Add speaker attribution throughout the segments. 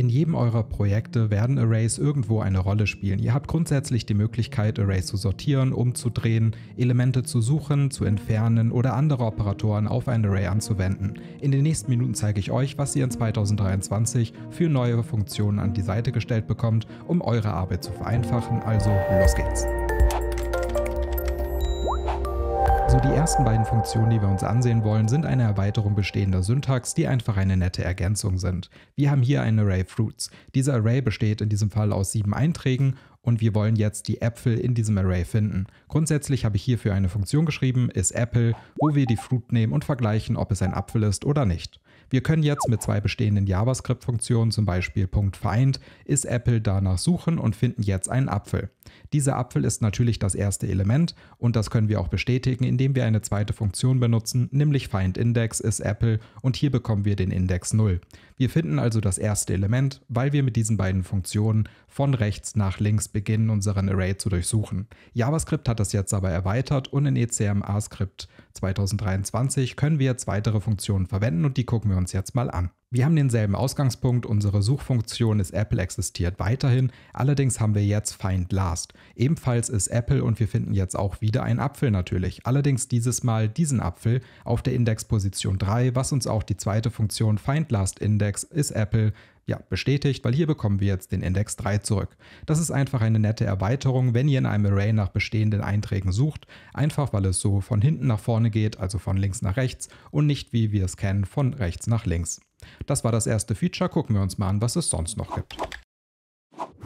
Speaker 1: In jedem eurer Projekte werden Arrays irgendwo eine Rolle spielen. Ihr habt grundsätzlich die Möglichkeit, Arrays zu sortieren, umzudrehen, Elemente zu suchen, zu entfernen oder andere Operatoren auf ein Array anzuwenden. In den nächsten Minuten zeige ich euch, was ihr in 2023 für neue Funktionen an die Seite gestellt bekommt, um eure Arbeit zu vereinfachen. Also los geht's! So die ersten beiden Funktionen, die wir uns ansehen wollen, sind eine Erweiterung bestehender Syntax, die einfach eine nette Ergänzung sind. Wir haben hier ein Array Fruits. Dieser Array besteht in diesem Fall aus sieben Einträgen und wir wollen jetzt die Äpfel in diesem Array finden. Grundsätzlich habe ich hierfür eine Funktion geschrieben, isApple, wo wir die Fruit nehmen und vergleichen, ob es ein Apfel ist oder nicht. Wir können jetzt mit zwei bestehenden JavaScript-Funktionen, zum Beispiel .find, isApple danach suchen und finden jetzt einen Apfel. Dieser Apfel ist natürlich das erste Element und das können wir auch bestätigen, indem wir eine zweite Funktion benutzen, nämlich findIndex isApple und hier bekommen wir den Index 0. Wir finden also das erste Element, weil wir mit diesen beiden Funktionen von rechts nach links beginnen, unseren Array zu durchsuchen. JavaScript hat das jetzt aber erweitert und in ECMA-Script 2023 können wir jetzt weitere Funktionen verwenden und die gucken wir uns jetzt mal an. Wir haben denselben Ausgangspunkt, unsere Suchfunktion ist Apple existiert weiterhin, allerdings haben wir jetzt Find Last. Ebenfalls ist Apple und wir finden jetzt auch wieder einen Apfel natürlich, allerdings dieses Mal diesen Apfel auf der Indexposition 3, was uns auch die zweite Funktion Find Last Index ist Apple ja, bestätigt, weil hier bekommen wir jetzt den Index 3 zurück. Das ist einfach eine nette Erweiterung, wenn ihr in einem Array nach bestehenden Einträgen sucht, einfach weil es so von hinten nach vorne geht, also von links nach rechts und nicht wie wir es kennen, von rechts nach links. Das war das erste Feature, gucken wir uns mal an, was es sonst noch gibt.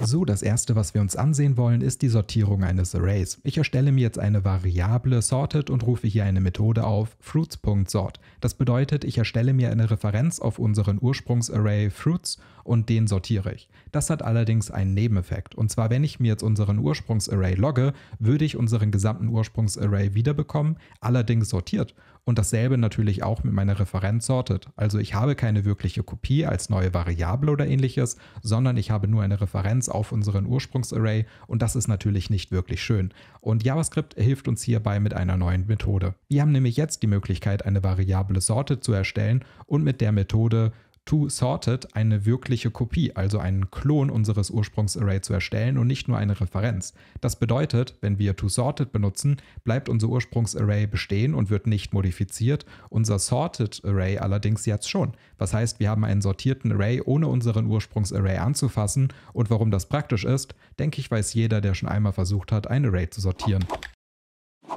Speaker 1: So, das erste, was wir uns ansehen wollen, ist die Sortierung eines Arrays. Ich erstelle mir jetzt eine Variable sorted und rufe hier eine Methode auf, fruits.sort. Das bedeutet, ich erstelle mir eine Referenz auf unseren Ursprungsarray fruits und den sortiere ich. Das hat allerdings einen Nebeneffekt. Und zwar, wenn ich mir jetzt unseren Ursprungsarray logge, würde ich unseren gesamten Ursprungsarray wiederbekommen, allerdings sortiert. Und dasselbe natürlich auch mit meiner Referenz sorted. Also ich habe keine wirkliche Kopie als neue Variable oder ähnliches, sondern ich habe nur eine Referenz auf unseren Ursprungsarray und das ist natürlich nicht wirklich schön. Und JavaScript hilft uns hierbei mit einer neuen Methode. Wir haben nämlich jetzt die Möglichkeit, eine Variable sorted zu erstellen und mit der Methode toSorted eine wirkliche Kopie, also einen Klon unseres Ursprungsarray zu erstellen und nicht nur eine Referenz. Das bedeutet, wenn wir toSorted benutzen, bleibt unser Ursprungsarray bestehen und wird nicht modifiziert, unser Sorted Array allerdings jetzt schon. Was heißt, wir haben einen sortierten Array, ohne unseren Ursprungsarray anzufassen und warum das praktisch ist, denke ich, weiß jeder, der schon einmal versucht hat, ein Array zu sortieren.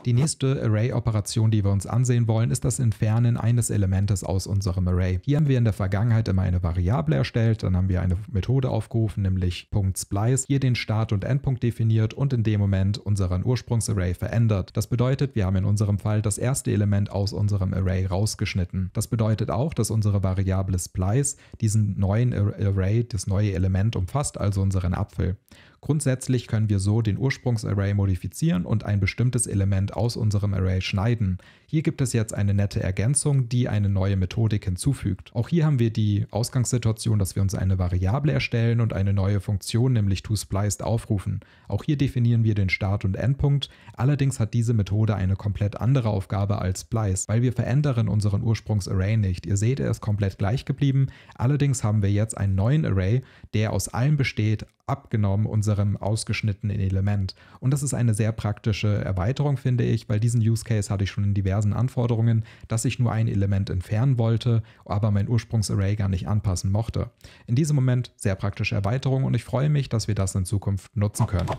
Speaker 1: Die nächste Array-Operation, die wir uns ansehen wollen, ist das Entfernen eines Elementes aus unserem Array. Hier haben wir in der Vergangenheit immer eine Variable erstellt, dann haben wir eine Methode aufgerufen, nämlich .splice, hier den Start- und Endpunkt definiert und in dem Moment unseren Ursprungsarray verändert. Das bedeutet, wir haben in unserem Fall das erste Element aus unserem Array rausgeschnitten. Das bedeutet auch, dass unsere Variable splice diesen neuen Array, das neue Element umfasst, also unseren Apfel. Grundsätzlich können wir so den Ursprungsarray modifizieren und ein bestimmtes Element aus unserem Array schneiden. Hier gibt es jetzt eine nette Ergänzung, die eine neue Methodik hinzufügt. Auch hier haben wir die Ausgangssituation, dass wir uns eine Variable erstellen und eine neue Funktion, nämlich toSpliced, aufrufen. Auch hier definieren wir den Start- und Endpunkt. Allerdings hat diese Methode eine komplett andere Aufgabe als Splice, weil wir verändern unseren Ursprungsarray nicht. Ihr seht, er ist komplett gleich geblieben. Allerdings haben wir jetzt einen neuen Array, der aus allem besteht, abgenommen unserem ausgeschnittenen Element. Und das ist eine sehr praktische Erweiterung, finde ich, weil diesen Use Case hatte ich schon in diversen Anforderungen, dass ich nur ein Element entfernen wollte, aber mein Ursprungsarray gar nicht anpassen mochte. In diesem Moment sehr praktische Erweiterung und ich freue mich, dass wir das in Zukunft nutzen können.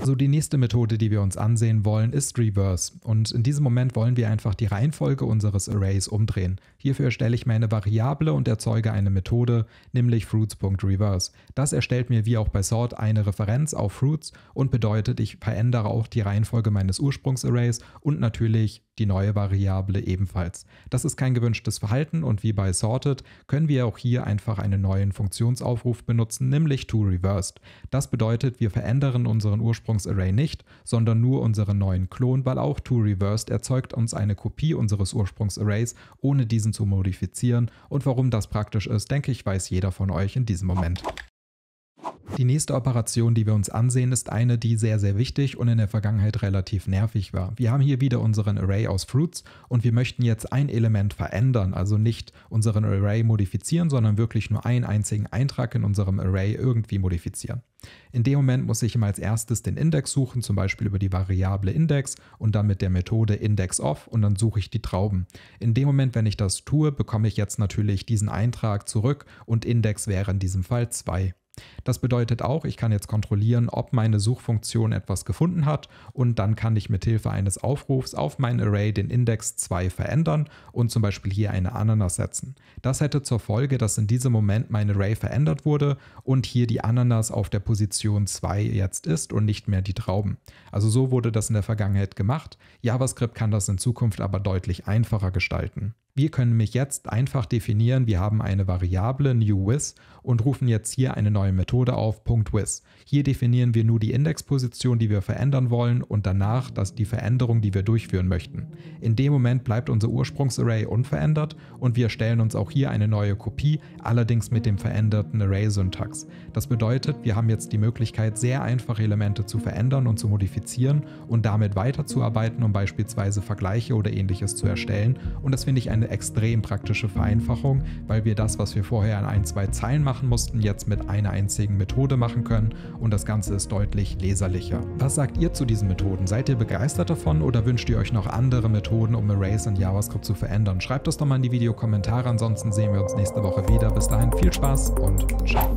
Speaker 1: So, die nächste Methode, die wir uns ansehen wollen, ist Reverse. Und in diesem Moment wollen wir einfach die Reihenfolge unseres Arrays umdrehen. Hierfür erstelle ich mir eine Variable und erzeuge eine Methode, nämlich fruits.reverse. Das erstellt mir wie auch bei Sort eine Referenz auf Fruits und bedeutet, ich verändere auch die Reihenfolge meines Ursprungsarrays und natürlich die neue Variable ebenfalls. Das ist kein gewünschtes Verhalten und wie bei Sorted können wir auch hier einfach einen neuen Funktionsaufruf benutzen, nämlich toReversed. Das bedeutet, wir verändern unseren Ursprungsarray nicht, sondern nur unseren neuen Klon, weil auch toReversed erzeugt uns eine Kopie unseres Ursprungsarrays, ohne diesen zu modifizieren und warum das praktisch ist, denke ich, weiß jeder von euch in diesem Moment. Die nächste Operation, die wir uns ansehen, ist eine, die sehr, sehr wichtig und in der Vergangenheit relativ nervig war. Wir haben hier wieder unseren Array aus Fruits und wir möchten jetzt ein Element verändern, also nicht unseren Array modifizieren, sondern wirklich nur einen einzigen Eintrag in unserem Array irgendwie modifizieren. In dem Moment muss ich immer als erstes den Index suchen, zum Beispiel über die Variable Index und dann mit der Methode IndexOf und dann suche ich die Trauben. In dem Moment, wenn ich das tue, bekomme ich jetzt natürlich diesen Eintrag zurück und Index wäre in diesem Fall 2. Das bedeutet auch, ich kann jetzt kontrollieren, ob meine Suchfunktion etwas gefunden hat und dann kann ich mit Hilfe eines Aufrufs auf mein Array den Index 2 verändern und zum Beispiel hier eine Ananas setzen. Das hätte zur Folge, dass in diesem Moment mein Array verändert wurde und hier die Ananas auf der Position 2 jetzt ist und nicht mehr die Trauben. Also so wurde das in der Vergangenheit gemacht. JavaScript kann das in Zukunft aber deutlich einfacher gestalten. Wir können mich jetzt einfach definieren, wir haben eine Variable newWiz und rufen jetzt hier eine neue Methode auf .wiz. Hier definieren wir nur die Indexposition, die wir verändern wollen und danach das die Veränderung, die wir durchführen möchten. In dem Moment bleibt unser Ursprungsarray unverändert und wir stellen uns auch hier eine neue Kopie, allerdings mit dem veränderten Array-Syntax. Das bedeutet, wir haben jetzt die Möglichkeit, sehr einfache Elemente zu verändern und zu modifizieren und damit weiterzuarbeiten, um beispielsweise Vergleiche oder ähnliches zu erstellen und das finde ich ein eine extrem praktische Vereinfachung, weil wir das, was wir vorher in ein, zwei Zeilen machen mussten, jetzt mit einer einzigen Methode machen können und das Ganze ist deutlich leserlicher. Was sagt ihr zu diesen Methoden? Seid ihr begeistert davon oder wünscht ihr euch noch andere Methoden, um Arrays in JavaScript zu verändern? Schreibt das doch mal in die Videokommentare, ansonsten sehen wir uns nächste Woche wieder. Bis dahin viel Spaß und ciao.